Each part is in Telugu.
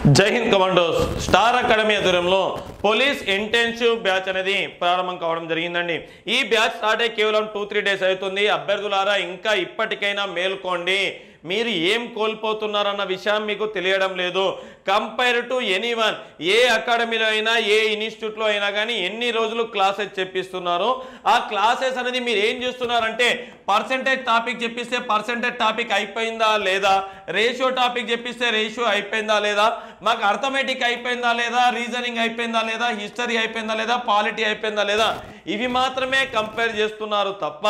Jai Hind commandos. Star Academy ఆధ్వర్యంలో పోలీస్ ఇంటెన్సివ్ బ్యాచ్ అనేది ప్రారంభం కావడం జరిగిందండి. ఈ బ్యాచ్ స్టార్ట్ అయ్యి కేవలం టూ త్రీ డేస్ అవుతుంది. అభ్యర్థులారా ఇంకా ఇప్పటికైనా మేల్కోండి. మీరు ఏం కోల్పోతున్నారన్న విషయం మీకు తెలియడం లేదు. కంపేర్ టు ఎనీవన్ ఏ అకాడమీలో అయినా ఏ ఇన్స్టిట్యూట్లో అయినా కానీ ఎన్ని రోజులు క్లాసెస్ చెప్పిస్తున్నారు? ఆ క్లాసెస్ అనేది మీరు ఏం చేస్తున్నారంటే పర్సంటేజ్ టాపిక్ చెప్పిస్తే పర్సంటేజ్ టాపిక్ అయిపోయిందా లేదా? రేషియో టాపిక్ చెప్పిస్తే రేషియో అయిపోయిందా లేదా? మాకు అర్థమెటిక్ అయిపోయిందా లేదా? రీజనింగ్ అయిపోయిందా లేదా? హిస్టరీ అయిపోయిందా లేదా? పాలిటీ అయిపోయిందా లేదా? ఇవి మాత్రమే కంపేర్ చేస్తున్నారు తప్ప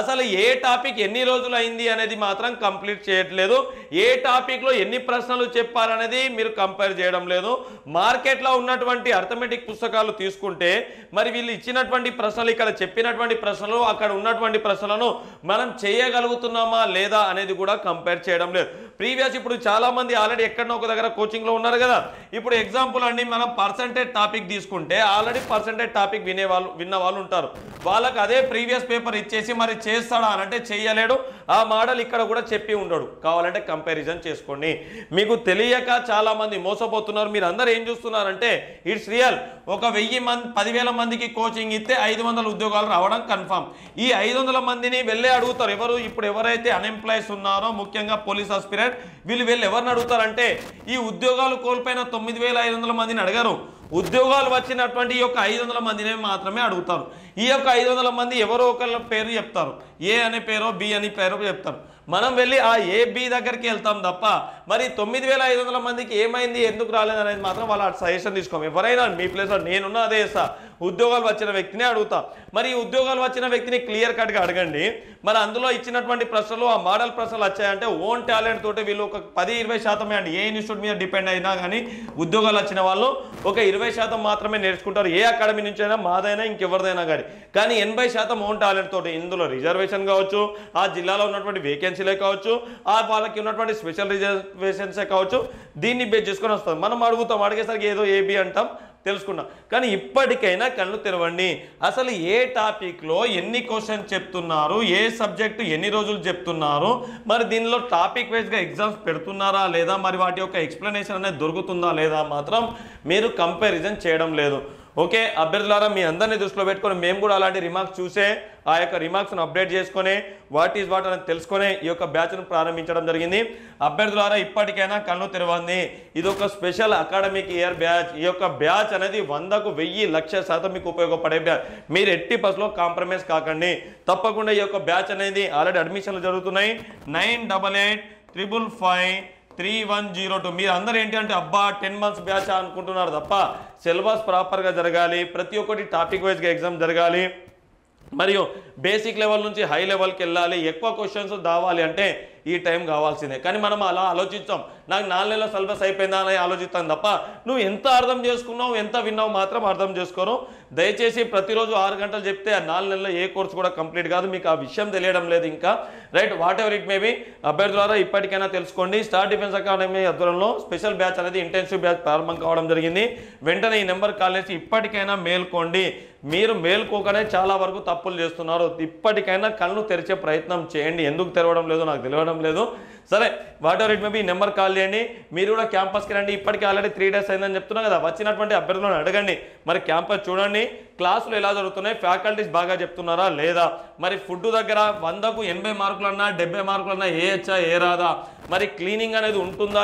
అసలు ఏ టాపిక్ ఎన్ని రోజులు అయింది అనేది మాత్రం కంప్లీట్ చేయట్లేదు. ఏ టాపిక్లో ఎన్ని ప్రశ్నలు చెప్పారనేది మీరు కంపేర్ చేయడం లేదు. మార్కెట్లో ఉన్నటువంటి అర్థమెటిక్ పుస్తకాలు తీసుకుంటే మరి వీళ్ళు ఇచ్చినటువంటి ప్రశ్నలు ఇక్కడ చెప్పినటువంటి ప్రశ్నలు అక్కడ ఉన్నటువంటి ప్రశ్నలను మనం చేయగలుగుతున్నామా లేదా అనేది కూడా కంపేర్ చేయడం లేదు. ప్రీవియస్ ఇప్పుడు చాలా మంది ఆల్రెడీ ఎక్కడో ఒక దగ్గర కోచింగ్లో ఉన్నారు కదా. ఇప్పుడు ఎగ్జాంపుల్ అండి మనం పర్సంటేజ్ టాపిక్ తీసుకుంటే ఆల్రెడీ పర్సంటేజ్ టాపిక్ వినే వాళ్ళు విన్న వాళ్ళు ఉంటారు. వాళ్ళకి అదే ప్రీవియస్ పేపర్ ఇచ్చేసి మరి చేస్తాడా అని అంటే చేయలేడు. ఆ మోడల్ ఇక్కడ కూడా చెప్పి ఉండడు. కావాలంటే కంపారిజన్ చేసుకోండి. మీకు తెలియక చాలా మంది మోసపోతున్నారు. మీరు అందరు ఏం చూస్తున్నారంటే ఇట్స్ రియల్ ఒక వెయ్యి మంది పదివేల మందికి కోచింగ్ ఇస్తే ఐదు వందల ఉద్యోగాలు రావడం కన్ఫామ్ ఈ ఐదు వందల మందిని వెళ్ళే అడుగుతారు. ఎవరు? ఇప్పుడు ఎవరైతే అన్ఎంప్లాయీస్ ఉన్నారో ముఖ్యంగా పోలీస్ ఆస్పిరెంట్ వీళ్ళు వీళ్ళు ఎవరిని అడుగుతారంటే ఈ ఉద్యోగాలు కోల్పోయిన తొమ్మిది వేల ఐదు వందల మందిని అడగరు. ఉద్యోగాలు వచ్చినటువంటి ఈ యొక్క ఐదు వందల మందిని మాత్రమే అడుగుతారు. ఈ యొక్క ఐదు వందల మంది ఎవరో ఒకళ్ళ పేరు చెప్తారు. ఏ అనే పేరో బి అని పేరో చెప్తారు. మనం వెళ్ళి ఆ ఏ బి దగ్గరికి వెళ్తాం తప్ప మరి తొమ్మిది వేల ఐదు వందల మందికి ఏమైంది ఎందుకు రాలేదు అనేది మాత్రం వాళ్ళ సజెషన్ తీసుకోము. ఎవరైనా మీ ప్లేస్లో నేనున్నా అదే చేస్తా. ఉద్యోగాలు వచ్చిన వ్యక్తిని అడుగుతా. మరి ఉద్యోగాలు వచ్చిన వ్యక్తిని క్లియర్ కట్గా అడగండి. మరి అందులో ఇచ్చినటువంటి ప్రశ్నలు ఆ మోడల్ ప్రశ్నలు వచ్చాయంటే ఓన్ టాలెంట్ తోటి వీళ్ళు ఒక పది ఇరవై శాతమే అండి. ఏ ఇన్స్టిట్యూట్ మీద డిపెండ్ అయినా కానీ ఉద్యోగాలు వచ్చిన వాళ్ళు ఒక ఇరవై శాతం మాత్రమే నేర్చుకుంటారు. ఏ అకాడమీ నుంచి అయినా మాదైనా ఇంకెవరిదైనా కానీ కానీ ఎనభై శాతం ఓన్ టాలెంట్ తోటి ఇందులో రిజర్వేషన్ కావచ్చు ఆ జిల్లాలో ఉన్నటువంటి వేకెన్సీలే కావచ్చు ఆ వాళ్ళకి ఉన్నటువంటి స్పెషల్ రిజర్వేషన్సే కావచ్చు దీన్ని బేస్ చేసుకొని వస్తుంది మనం అడుగుతాం అడిగేసరికి ఏదో ఏబి అంటాం. తెలుసుకున్నాం. కానీ ఇప్పటికైనా కళ్ళు తెరవండి. అసలు ఏ టాపిక్లో ఎన్ని క్వశ్చన్స్ చెప్తున్నారు ఏ సబ్జెక్టు ఎన్ని రోజులు చెప్తున్నారు మరి దీనిలో టాపిక్ వైజ్గా ఎగ్జామ్స్ పెడుతున్నారా లేదా మరి వాటి యొక్క ఎక్స్ప్లెనేషన్ అనేది దొరుకుతుందా లేదా మాత్రం మీరు కంపారిజన్ చేయడం లేదు. ఓకే అభ్యర్థులారా మీ అందరినీ దృష్టిలో పెట్టుకొని మేము కూడా అలాంటి రిమార్క్స్ చూసే ఆ యొక్క రిమార్క్స్ను అప్డేట్ చేసుకొని వాట్ ఈజ్ వాట్ అని తెలుసుకొని ఈ యొక్క బ్యాచ్ను ప్రారంభించడం జరిగింది. అభ్యర్థులారా ఇప్పటికైనా కళ్ళు తెరవంది ఇది ఒక స్పెషల్ అకాడమిక్ ఇయర్ బ్యాచ్ ఈ యొక్క బ్యాచ్ అనేది వందకు వెయ్యి లక్ష శాతం మీకు ఉపయోగపడే బ్యాచ్ మీరు ఎట్టి పస్లో కాంప్రమైజ్ కాకండి. తప్పకుండా ఈ యొక్క బ్యాచ్ అనేది ఆల్రెడీ అడ్మిషన్లు జరుగుతున్నాయి. Nine double eight triple five three one zero two. మీరు అందరూ ఏంటి అంటే అబ్బా టెన్ మంత్స్ బ్యాచ్ అనుకుంటున్నారు తప్ప సిలబస్ ప్రాపర్గా జరగాలి ప్రతి ఒక్కటి టాపిక్ వైజ్గా ఎగ్జామ్ జరగాలి మరియు బేసిక్ లెవెల్ నుంచి హై లెవెల్కి వెళ్ళాలి ఎక్కువ క్వశ్చన్స్ దావాలి అంటే ఈ టైం కావాల్సిందే. కానీ మనం అలా ఆలోచించాం. నాకు నాలుగు నెలల సిలబస్ అయిపోయిందా అని ఆలోచిస్తాను తప్ప నువ్వు ఎంత అర్థం చేసుకున్నావు ఎంత విన్నావు మాత్రం అర్థం చేసుకోను. దయచేసి ప్రతిరోజు ఆరు గంటలు చెప్తే ఆ నాలుగు నెలల్లో ఏ కోర్స్ కూడా కంప్లీట్ కాదు. మీకు ఆ విషయం తెలియడం లేదు ఇంకా. Right whatever it maybe అభ్యర్థులారా ఇప్పటికైనా తెలుసుకోండి. స్టార్ డిఫెన్స్ అకాడమీ ఆధ్వర్యంలో స్పెషల్ బ్యాచ్ అనేది ఇంటెన్సివ్ బ్యాచ్ ప్రారంభం కావడం జరిగింది. వెంటనే ఈ నెంబర్ కాల్ చేసి ఇప్పటికైనా మేల్కోండి. మీరు మేల్కోకనే చాలా వరకు తప్పులు చేస్తున్నారు. ఇప్పటికైనా కళ్ళు తెరిచే ప్రయత్నం చేయండి. ఎందుకు తెరవడం లేదో? నాకు తెలియడం లేదు. సరే వాట్ ఎవర్ ఇట్ మేబీ ఈ నెంబర్ కాల్ చేయండి. మీరు కూడా క్యాంపస్కి రండి. ఇప్పటికీ ఆల్రెడీ త్రీ డేస్ అయిందని చెప్తున్నా కదా. వచ్చినటువంటి అభ్యర్థులను అడగండి. మరి క్యాంపస్ చూడండి. క్లాసులు ఎలా జరుగుతున్నాయి? ఫ్యాకల్టీస్ బాగా చెప్తున్నారా? లేదా? మరి ఫుడ్ దగ్గర వందకు ఎనభై మార్కులన్నా డెబ్బై మార్కులన్నా ఏ హెచ్చా ఏ రాదా? మరి క్లీనింగ్ అనేది ఉంటుందా?